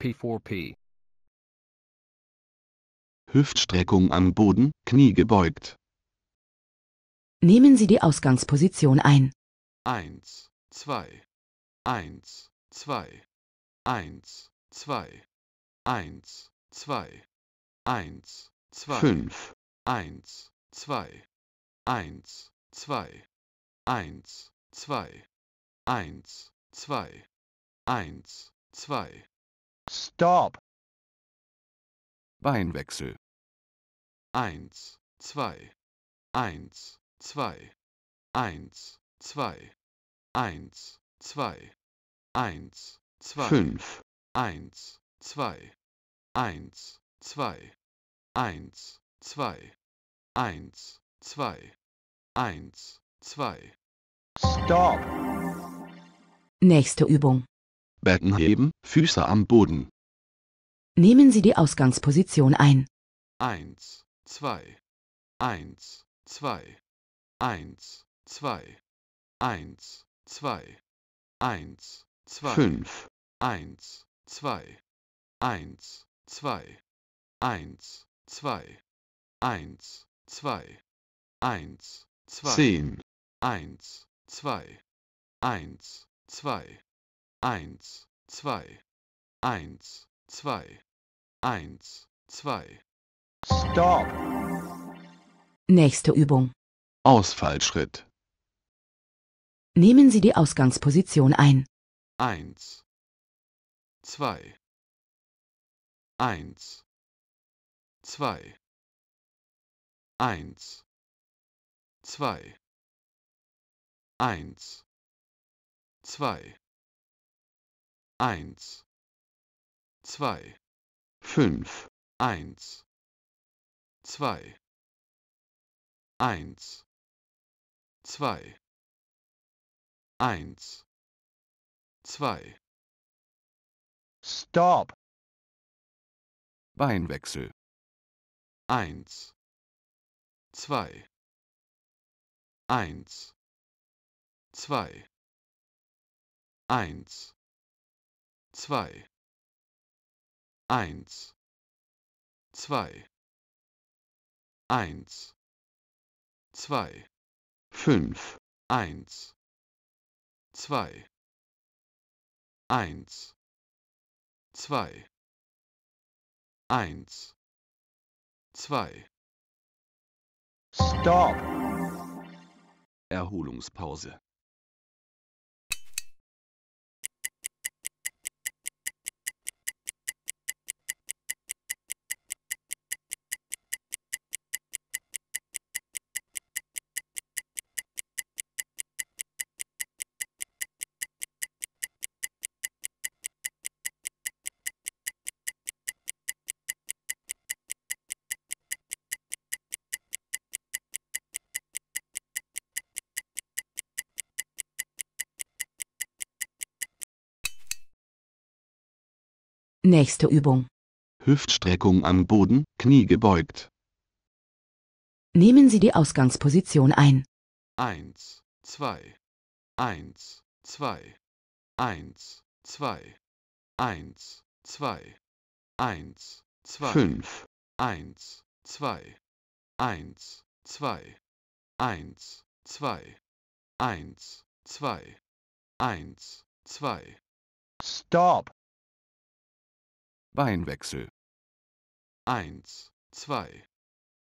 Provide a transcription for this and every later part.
P4P. Hüftstreckung am Boden, Knie gebeugt. Nehmen Sie die Ausgangsposition ein. Eins, zwei, eins, zwei, eins, zwei, eins, zwei, eins, zwei, Fünf, eins, zwei, eins, zwei, eins, zwei, eins, zwei, eins, zwei, Stop. Beinwechsel. eins, zwei, eins, zwei, eins, zwei, eins, zwei, eins, zwei, fünf, eins, zwei, eins, zwei, eins, zwei, eins, zwei, eins, zwei, Stop. Nächste Übung. Becken heben, Füße am Boden. Nehmen Sie die Ausgangsposition ein. eins, zwei, eins, zwei, eins, zwei, eins, zwei, eins, zwei, Fünf, eins, zwei, eins, zwei, eins, zwei, eins, zwei, eins, zwei, zehn, eins, zwei, eins, zwei, eins, zwei, eins, zwei, eins, zwei, Stop. Nächste Übung. Ausfallschritt. Nehmen Sie die Ausgangsposition ein. eins, zwei, eins, zwei, eins, zwei, eins, zwei, eins, zwei, Fünf, eins, zwei, eins, zwei, eins, zwei, Stop. Beinwechsel. eins, zwei, eins, zwei, eins, zwei, eins, zwei, eins, zwei, fünf, eins, zwei, eins, zwei, eins, zwei, Stop. Erholungspause. Nächste Übung. Hüftstreckung am Boden, Knie gebeugt. Nehmen Sie die Ausgangsposition ein. eins, zwei, eins, zwei, eins, zwei, eins, zwei, eins, zwei, Fünf, eins, zwei, eins, zwei, eins, zwei, eins, zwei, eins, zwei, Stop. Beinwechsel. eins, zwei,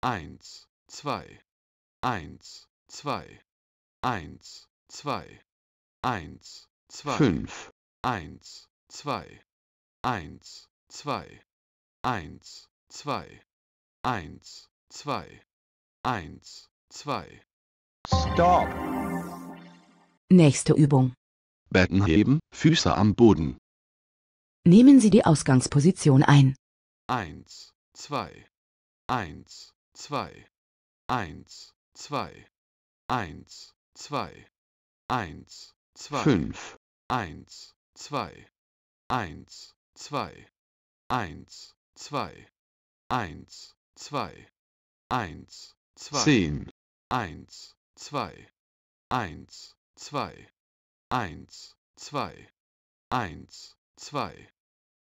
eins, zwei, eins, zwei, eins, zwei, eins, zwei, fünf, eins, zwei, eins, zwei, eins, zwei, eins, zwei, eins, zwei, Stop. Nächste Übung. Becken heben, Füße am Boden. Nehmen Sie die Ausgangsposition ein. eins, zwei, eins, zwei, eins, zwei, eins, zwei, eins, zwei, Fünf, eins, zwei, eins, zwei, eins, zwei, eins, zwei, eins, zwei, zehn, eins, zwei, eins, zwei, eins, zwei, eins, zwei,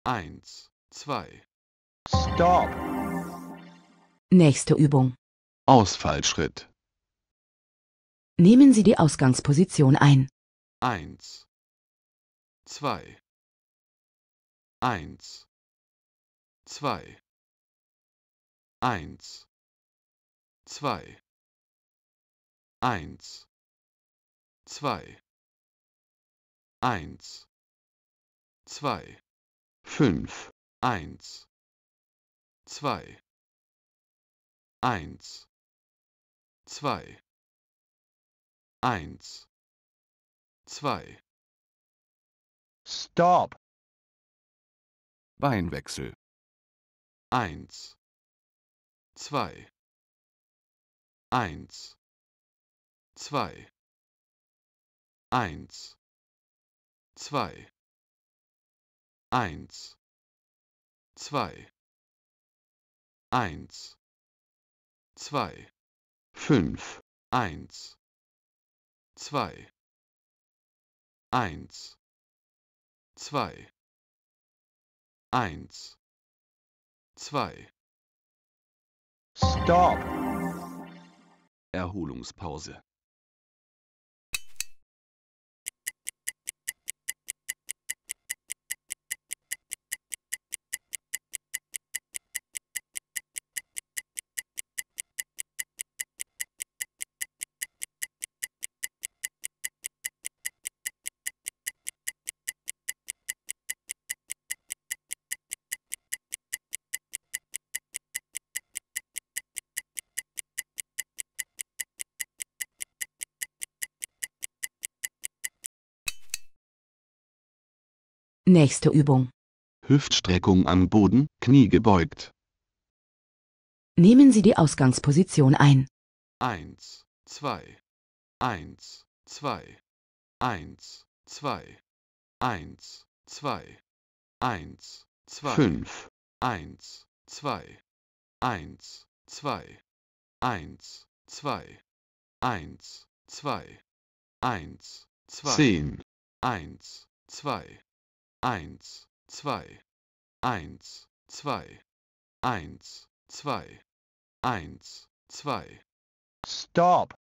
eins, zwei, Stop. Nächste Übung. Ausfallschritt. Nehmen Sie die Ausgangsposition ein. eins, zwei, eins, zwei, eins, zwei, eins, zwei, eins, zwei, Fünf. eins, zwei, eins, zwei, eins, zwei, Stop. Beinwechsel. eins, zwei, eins, zwei, eins, zwei, eins, zwei, eins, zwei, Fünf. eins, zwei, eins, zwei, eins, zwei, Stop. Erholungspause. Nächste Übung. Hüftstreckung am Boden, Knie gebeugt. Nehmen Sie die Ausgangsposition ein. eins, zwei, eins, zwei, eins, zwei, eins, zwei, eins, zwei, Fünf. eins, zwei, eins, zwei, eins, zwei, eins, zwei, eins, zwei, Zehn. eins, zwei, eins, zwei, eins, zwei, eins, zwei, eins, zwei, Stop.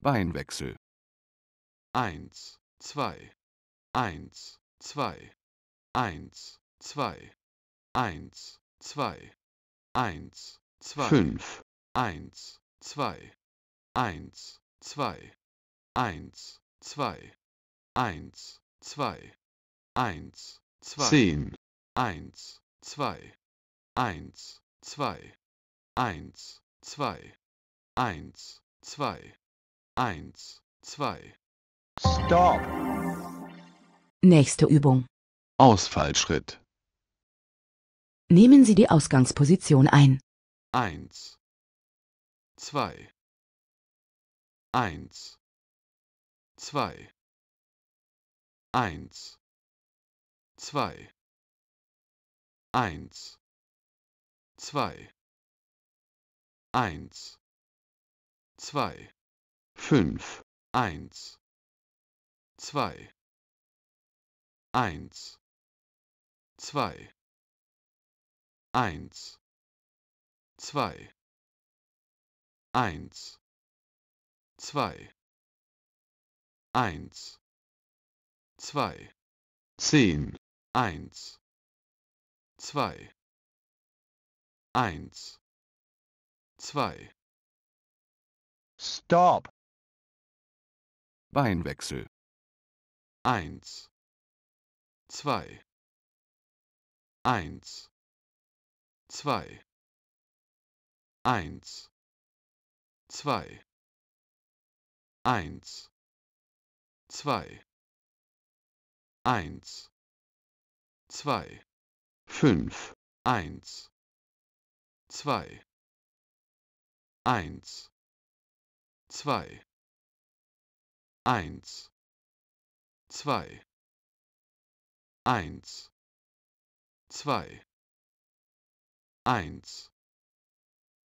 Beinwechsel. eins, zwei, eins, zwei, eins, zwei, eins, zwei, eins, zwei, Fünf. eins, zwei, eins, zwei, eins, zwei, eins, zwei, eins, zwei, Zehn. eins, zwei, eins, zwei, eins, zwei, eins, zwei, eins, zwei, Stop. Nächste Übung. Ausfallschritt. Nehmen Sie die Ausgangsposition ein. eins, zwei, eins, zwei, eins, zwei, eins, zwei, eins, zwei, Fünf. eins, zwei, eins, zwei, eins, zwei, eins, zwei, eins, zwei, Zehn. eins, zwei, eins, zwei, Stop. Beinwechsel. eins, zwei, eins, zwei, eins, zwei, eins, zwei, eins, zwei, Fünf. eins, zwei, eins, zwei, eins, zwei, eins, zwei, eins,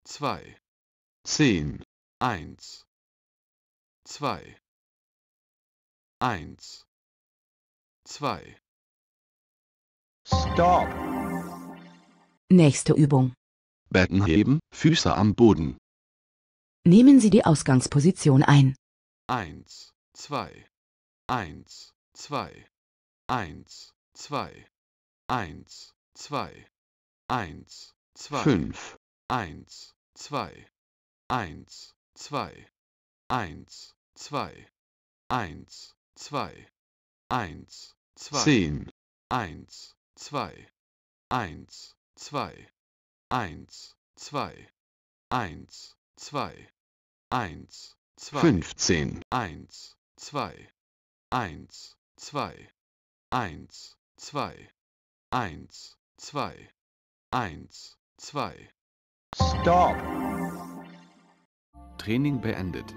zwei, Zehn. eins, zwei, eins, zwei, Stop. Nächste Übung. Betten heben, Füße am Boden. Nehmen Sie die Ausgangsposition ein. Eins, zwei, eins, zwei, eins, zwei, eins, zwei, eins, zwei, Fünf, eins, zwei, eins, zwei, eins, zwei, eins, zwei, eins, zwei, zehn, eins, zwei, eins, zwei, eins, zwei, eins, zwei, eins, zwei, fünfzehn, eins, zwei, eins, zwei, eins, zwei, eins, zwei, eins, zwei. Stop. Training beendet.